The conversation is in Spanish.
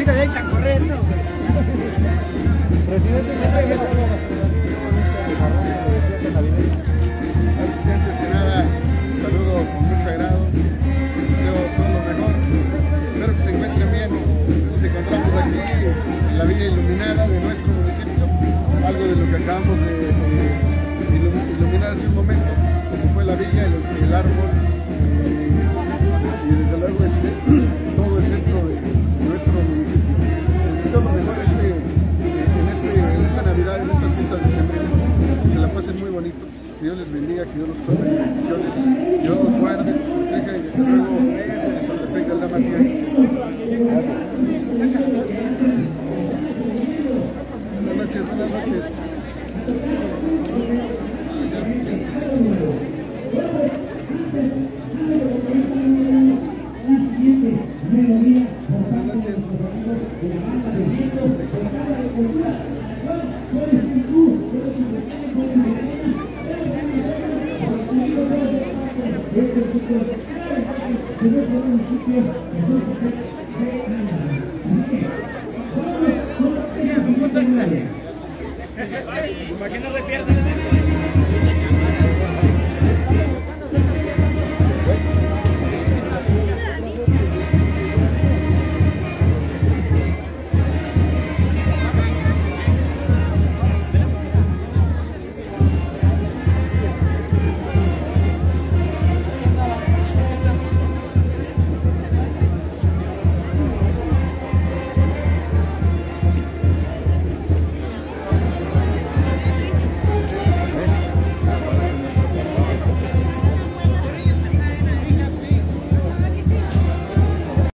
Ahorita de echan a correr, ¿no? Presidente, Antes que nada, un saludo con mucho agrado. Deseo todo lo mejor. Espero que se encuentren bien. Nos encontramos aquí en la Villa Iluminada de nuestro municipio. Algo de lo que acabamos de, de ilum- iluminar hace un momento, como fue la villa, el, el árbol Que Dios les bendiga, que Dios los cuide en bendiciones. Dios los guarde, los proteja y desde luego que se tenga el dama Buenas noches, buenas noches. Para que no se pierdan